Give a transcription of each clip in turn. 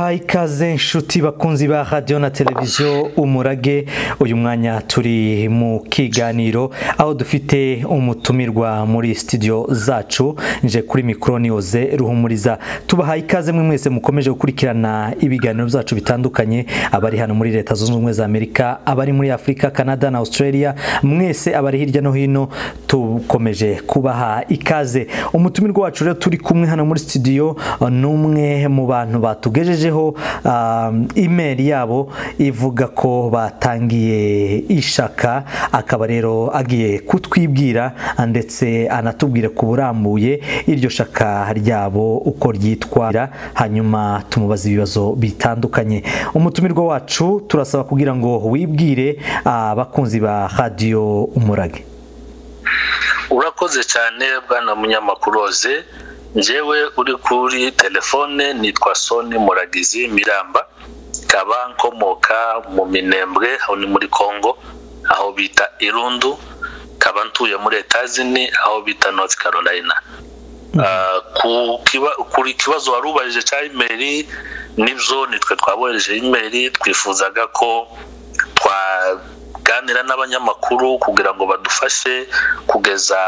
tubahaye ikaze inshuti bakunzi ba radiyo na televiziyo umurage. Uyu mwanya turi mu kiganiro aho dufite umutumirwa muri sitidiyo zacu nje kuri mikoro niyoze ruhumuriza. Tubahaye ikaze mwe mwese mukomeje gukurikirana ibiganiro byacu bitandukanye abari hano muri leta zunze ubumwe za amerika abari muri afurika canada na australia mwese abari hirya no hino tukomeje kubaha ikaze umutumirwa wacu rero turi kumwe hano muri sitidiyo ni umwe mu bantu batugejejeho imeri yabo ivuga ko batangiye ishaka. Akaba rero agiye kutwibwira ndetse anatubwire ku burambuye iryo shaka ryabo uko ryitwara hanyuma tumubaza ibibazo bitandukanye. Umutumirwa wacu turasaba kugira ngo wibwire abakunzi ba radiyo umurage. Urakoze cyane bwana munyamakuru oze njyewe uri kuri telefone nitwa soni muragizi miramba kaba nkomoka mu minembwe aho ni muri congo aho bita irundu kaba ntuye muri etazini aho bita north carolina. Kuri ikibazo wari ubajije cya imeri ni byo nitwe twabohereje imeri twifuzaga ko twaganira n'abanyamakuru kugira ngo badufashe kugeza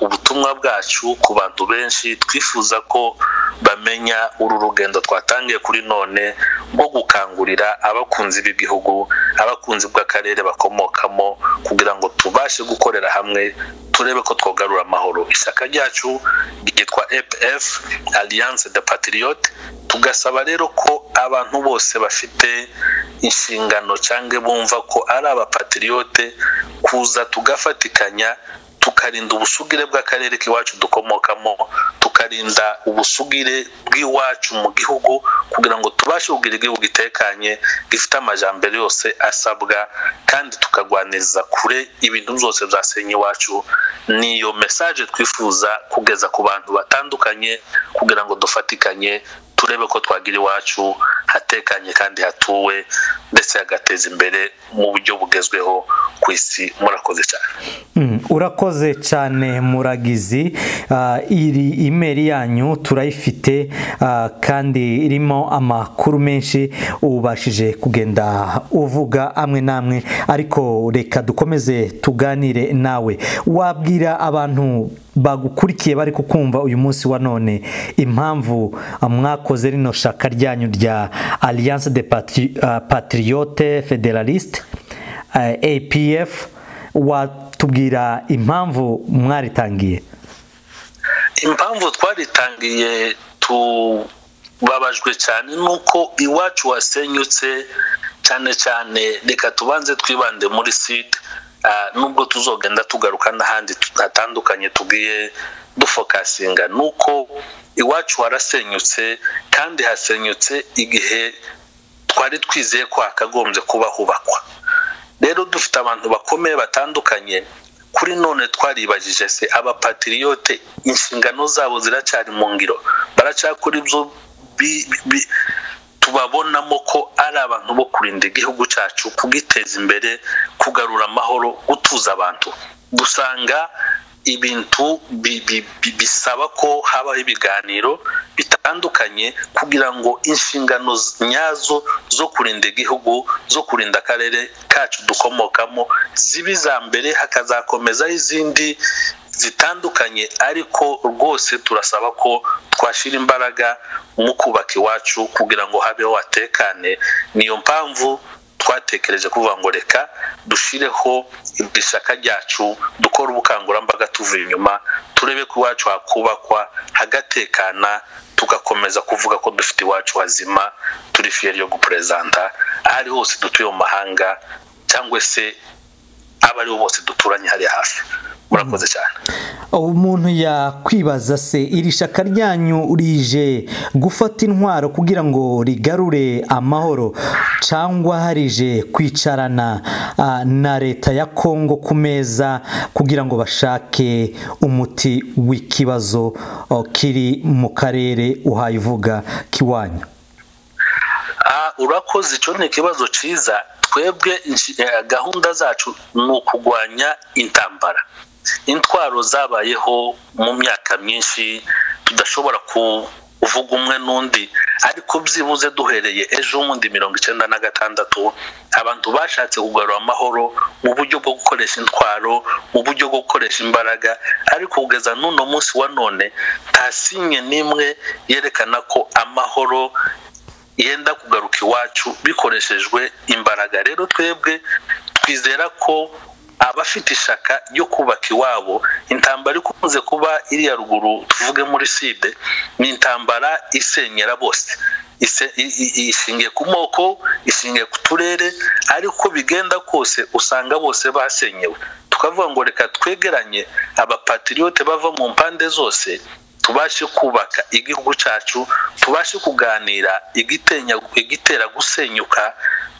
ubutumwa bwacu ku bantu benshi twifuza ko bamenya uru rugendo twatangiye kuri none. Rwo gukangurira abakunzi b'igihugu abakunzi bw'akarere bakomokamo kugira ngo tubashe gukorera hamwe turebe ko twogarura amahoro. Ishyaka ryacu ryitwa epf alliance de patriote tugasaba rero ko abantu bose bafite inshingano cyangwa bumva ko ari abapatiriyote kuza tugafatikanya tukarinda ubusugire bw'akarere k'iwacu dukomokamo tukarinda ubusugire bw'iwacu mu gihugu kugira ngo tubashe kugira igihugu gitekanye gifite amajyambere yose asabwa kandi tukagwaniriza kure ibintu byose byasenya iwacu. Niyo mesaje twifuza kugeza ku bantu batandukanye kugira ngo dufatikanye turebe ko twagira iwacu hatekanye kandi hatuwe ndetse hagateza imbere mu buryo bugezweho ku isi. Murakoze cyane. Urakoze cyane muragizi. Iri imeri yanyu turayifite kandi irimo amakuru menshi ubashije kugenda uvuga amwe n'amwe. Ariko reka dukomeze tuganire nawe. Wabwira abantu bagukurikiye bari kukumva uyu munsi wa none. Impamvu mwakoze rino shaka ryanyu rya alliance de patriote federaliste apf watubwira impamvu mwaritangiye. Impamvu twaritangiye tubabajwe cyane nuko iwacu wasenyutse cyane cyane reka tubanze twibande muri site. Nubwo tuzogenda tugaruka n'ahandi hatandukanye tugiye dufokasinga nuko iwacu warasenyutse kandi hasenyutse igihe twari twizeye ko hakagombye kuba hubakwa. Rero dufite abantu bakomeye batandukanye kuri none twaribajije se abapatiriyote inshingano zabo ziracyari mu ngiro. Baracyakora ibyo tubabonamo ko ari abantu bo kurinda igihugu cyacu kugiteza imbere kugarura amahoro gutuza abantu. Dusanga ibintu bisaba ko habaho ibiganiro bitandukanye kugira ngo inshingano nyazo zo kurinda igihugu zo kurinda akarere kacu dukomokamo zibe iza mbere hakazakomezaho izindi zitandukanye ariko rwose turasaba ko twashyira imbaraga mu kubaka iwacu kugira ngo habeho hatekane. Niyo mpamvu twatekereje kuvuga ngo reka dushyireho ishyaka ryacu dukora ubukangurambaga tuvuye inyuma turebe ko iwacu hakubakwa hagatekana tugakomeza kuvuga ko dufite iwacu hazima turi fiyeri yo guperezanta aho ari hose dutuye mu mahanga cyangwa se abo ari bo bose duturanye hariya hafi. Murakoze cyane. Umuntu yakwibaza se iri shaka ryanyu rije gufata intwaro kugira ngo rigarure amahoro cyangwa harije kwicarana na leta ya kongo ku meza kugira ngo bashake umuti w'ikibazo kiri mu karere uhayivuga k'iwanyu? Urakoze. Icyo ni ikibazo cyiza twebwe gahunda zacu ni ukurwanya intambara. Intwaro zabayeho mu myaka myinshi tudashobora uvuga umwe n'undi ariko byibuze duhereye ejo bundi mirongo icyenda na gatandatu abantu bashatse kugarura amahoro mu buryo bwo gukoresha intwaro mu buryo bwo gukoresha imbaraga ariko kugeza n'uno munsi wa none nta sinye n'imwe yerekana ko amahoro yenda kugaruka iwacu bikoreshejwe imbaraga. Rero twebwe twizera ko abafite ishaka ryo kubaka iwabo intambara ikunze kuba iriya ruguru tuvuge muri side ni intambara isenyera bose. Ishingiye ku moko ishingiye ku turere ariko bigenda kose usanga bose basenyewe. Tukavuga ngo reka twegeranye abapatiriyote bava mu mpande zose tubashe kubaka igihugu cyacu tubashe kuganira igitera gusenyuka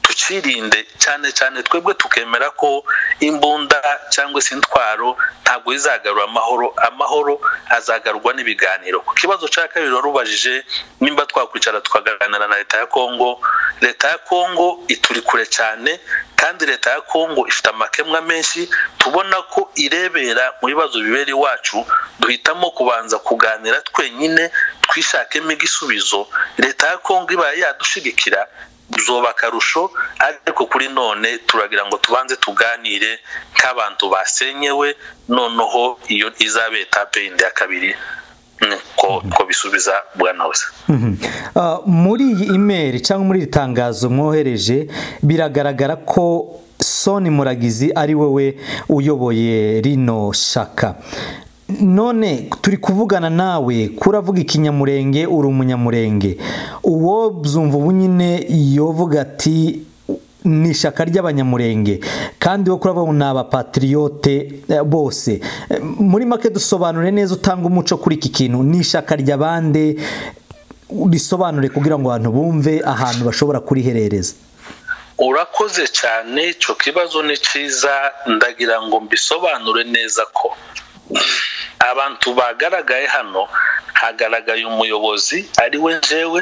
tukirinde cyane cyane twebwe tukemera ko imbunda cyangwa se intwaro ntabwo izagarura amahoro amahoro azagarurwa n'ibiganiro. Ku kibazo cya kabiri warubajije nimba twakwicara tukaganira na leta ya kongo leta ya kongo ituri kure cyane kandi leta ya kongo ifite amakemwa menshi tubona ko irebera mu bibazo bibera iwacu duhitamo kubanza kuganira twenyine twishakemo igisubizo. Leta ya kongo ibaye yadushigikira zoba akarusho ariko kuri none turagira ngo tubanze tuganire nk'abantu basenyewe noneho iyo izaba etape yindi ya kabiri ko bisubiza bwana hose muri iyi imeri cyangwa muri iri tangazo mwohereje biragaragara ko soni muragizi ari wowe uyoboye rino shaka. None turi kuvugana nawe kuravuga ikinyamurenge uri umunyamurenge. Uwo byumva ubu nyine yovuga ati ni ishyaka ry'abanyamurenge. Kandi wo ngo ni abapatiriyote bose. Muri make dusobanure neza utanga umuco kuri iki kintu. Ni ishyaka ry'abande risobanure kugira ngo abantu bumve ahantu bashobora kuriherereza. Urakoze cyane icyo kibazo ni cyiza ndagira ngo mbisobanure neza ko. Abantu bagaragaye hano hagaragaye umuyobozi ari we njyewe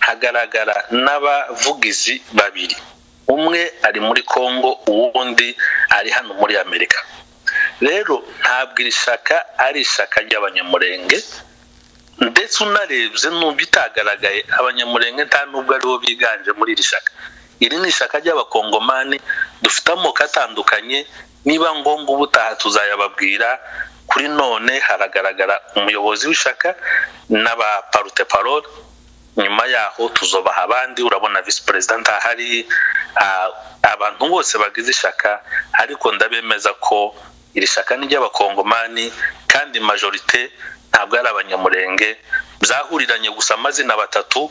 hagaragara n'abavugizi babiri. Umwe ari muri congo uwundi ari hano muri amerika. Rero ntabwo iri shaka ari ishaka ry'abanyamurenge ndetse unarebye n'ubwo itagaragaye abanyamurenge nta nubwo ari bo biganje muri iri shaka iri ni ishaka ry'abakongomani dufite amoko atandukanye niba ngombwa ubutaha tuzayababwira kuri none haragaragara umuyobozi w'ishaka n'abaparute parole. Nyuma yaho tuzobaha abandi urabona visi perezida ntahari abantu bose bagize ishaka ariko ndabemeza ko iri shaka ni iry'abakongomani kandi majorite ntabwo ari abanyamurenge. Byahuriranye gusa amazina batatu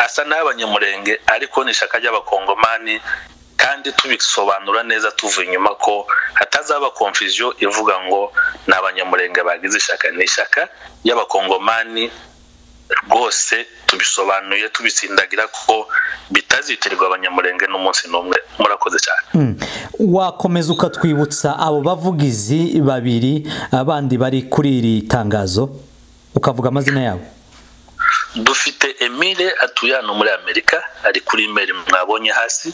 asa n'ay'abanyamurenge ariko ni ishaka ry'abakongomani. Kandi tubisobanura neza tuvuye inyuma ko hatazaba konfiziyo ivuga ngo ni abanyamurenge bagize ishaka ni ishaka y'abakongomani rwose tubisobanuye tubitsindagira ko bitazitirirwa abanyamurenge n'umunsi n'umwe. Murakoze cyane. Wakomeza ukatwibutsa abo bavugizi babiri abandi bari kuri iri tangazo? Ukavuga amazina yabo? Dufite emile atuye hano muri amerika ari kuri imeri mwabonye hasi.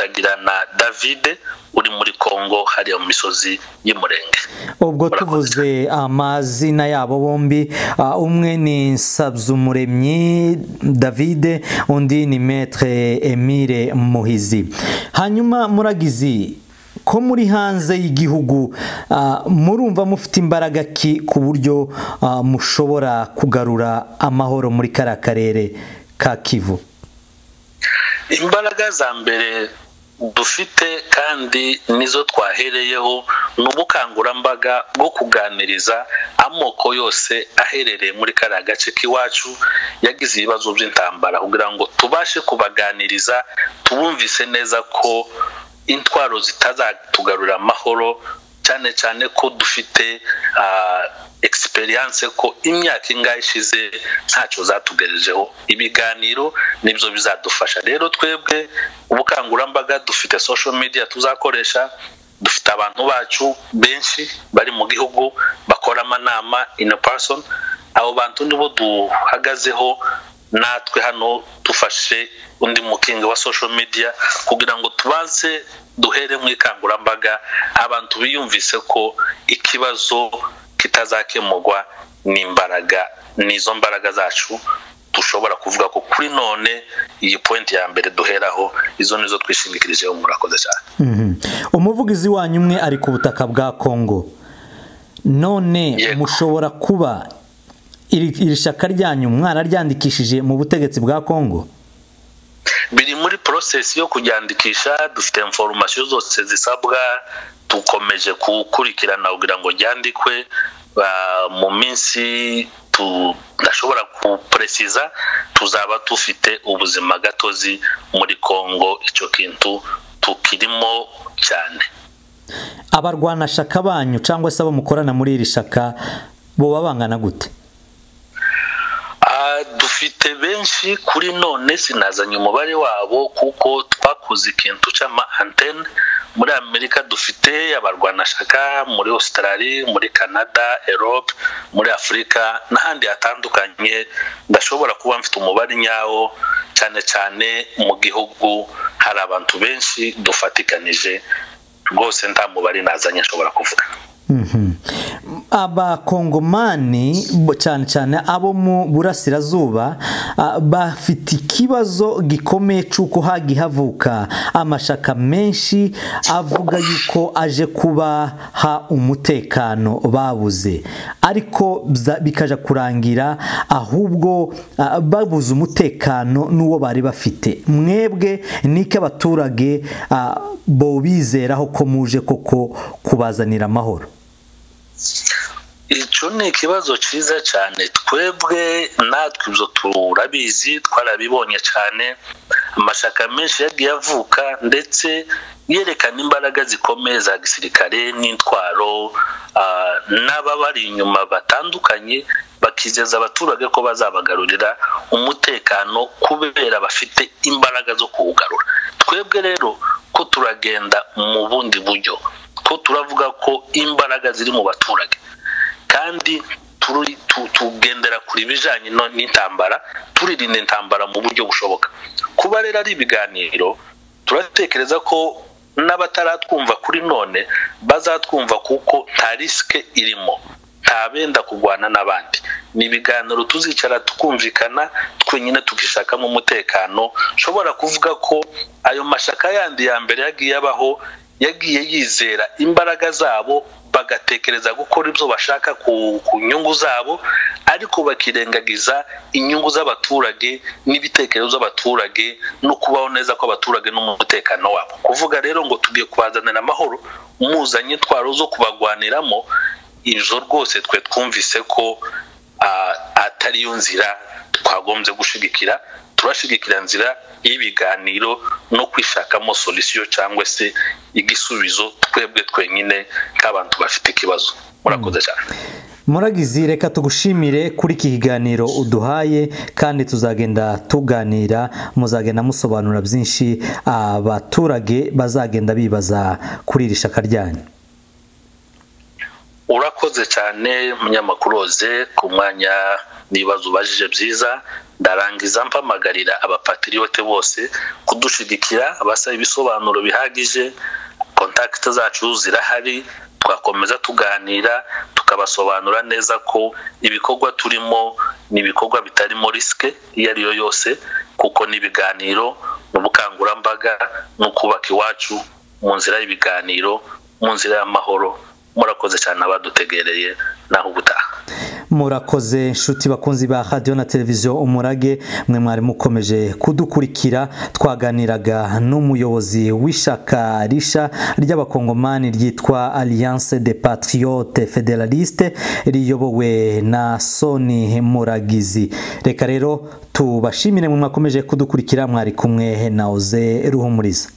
Tukagira na davide uri muri congo hariya mu misozi y'umurenge. Ubwo tuvuze amazina yabo bombi umwe ni nsabzumuremyi davide undi ni metre emile muhizi. Hanyuma muragizi ko muri hanze y'igihugu murumva mufite imbaraga ki ku buryo mushobora kugarura amahoro muri kariya karere ka kivu? Imbaraga za mbere dufite kandi nizo twahereyeho ni ubukangurambaga bwo kuganiriza amoko yose aherereye muri kariya gace k'iwacu yagize ibibazo by'intambara kugira ngo tubashe kubaganiriza tubumvise neza ko intwaro zitazatugarurira amahoro cyane cyane ko dufite egisperiyanse ko imyaka ingahe ishize ntacyo zatugejejeho ibiganiro ni byo bizadufasha. Rero twebwe ubukangurambaga dufite social media tuzakoresha dufite abantu bacu benshi bari mu gihugu bakora amanama in person. Abo bantu nibo duhagazeho natwe hano dufashe undi mukingi wa social media kugira ngo tubanze duhere mu ikangurambaga abantu biyumvise ko ikibazo kitazakemurwa ni imbaraga ni izo mbaraga zacu dushobora kuvuga ko kuri none iyi pointi ya mbere duheraho izo nizo twishingikirijeho murakoze cyane. Umuvugizi wanyu umwe ari ku butaka bwa kongo none mushobora kuba iri shyaka ryanyu mwararyandikishije mu butegetsi bwa kongo biri muri porosesi yo kuryandikisha dufite inforomasiyo zose zisabwa dukomeje gukurikirana kugira ngo ryandikwe mu minsi tudashobora kuperesiza tuzaba dufite ubuzima gatozi muri kongo icyo kintu tukirimo cyane. Abarwanashyaka banyu cyangwa se abo mukorana muri iri shyaka bo bangana gute? Dufite benshi kuri none sinazanye umubare wabo kuko twakoze ikintu cy'ama antene muri amerika dufite abarwanashyaka muri australia muri canada erope muri afurika n'ahandi hatandukanye ndashobora kuba mfite umubare nyawo. Cyane cyane mu gihugu hari abantu benshi dufatikanije rwose nta mubare nazanye nshobora kuvuga. Abakongomani cyane cyane abo mu burasirazuba bafite ikibazo gikomeye cy'uko hagiye havuka amashaka menshi avuga yuko aje kubaha umutekano babuze. Ariko bikaja kurangira ahubwo babuze umutekano n'uwo bari bafite. Mwebwe niko abaturage bo bizeraho ko muje koko kubazanira amahoro? Icyo ni ikibazo cyiza cyane twebwe natwe ibyo turabizi twarabibonye cyane amashaka menshi yagiye avuka ndetse yerekana imbaraga zikomeye za gisirikare n'intwaro n'ababari inyuma batandukanye bakizeza abaturage ko bazabagarurira umutekano kubera bafite imbaraga zo kuwugarura. Twebwe rero ko turagenda mu bundi buryo ko turavuga ko imbaraga ziri mu baturage. Kandi tugendera kuri ibijyanye n'intambara turirinda intambara mu buryo bushoboka. Kuba rero ari ibiganiro turatekereza ko n'abataratwumva kuri none bazatwumva kuko nta risike irimo nta benda kurwana n'abandi. Ni ibiganiro tuzicara tukumvikana twenyine tukishakamo umutekano. Nshobora kuvuga ko ayo mashyaka yandi ya mbere yagiye abaho yagiye yizera imbaraga zabo bagatekereza gukora ibyo bashaka ku nyungu zabo ariko bakirengagiza inyungu z'abaturage n'ibitekerezo by'abaturage no kubaho neza kw'abaturage n'umutekano wabo. Kuvuga rero ngo tugiye kubazanira amahoro muzanye intwaro zo kubagwaniramo izo rwose twe twumvise ko atariyo nzira twagombye gushigikira turashigikira inzira y'ibiganiro no kwishakamo solisiyo cyangwa se igisubizo twebwe twenyine nk'abantu bafite ikibazo. Murakoze cyane. Muragizi reka tugushimire kuri iki kiganiro uduhaye kandi tuzagenda tuganira muzagenda musobanura byinshi abaturage bazagenda bibaza kuri iri shaka ryanyu. Urakoze cyane munyamakuru ku mwanya n'ibibazo ubajije byiza. Ndarangiza mpamagarira abapatiriyote bose kudushigikira abasaba ibisobanuro bihagije kontakiti zacu zirahari twakomeza tuganira tukabasobanura neza ko ibikorwa turimo ni ibikorwa bitarimo risike iyo ari yo yose kuko ni ibiganiro n'ubukangurambaga no kubaka iwacu mu nzira y'ibiganiro mu nzira y'amahoro. Murakoze cyane abadutegereye naho ubutaha. Murakoze inshuti bakunzi ba radiyo na televiziyo umurage. Mwe mwari mukomeje kudukurikira twaganiraga n'umuyobozi w'ishaka risha ry'abakongomani ryitwa alliance de patriote federaliste riyobowe na soni muragizi. Reka rero tubashimire mwe mwakomeje kudukurikira mwari kumwe na oze ruhumuriza.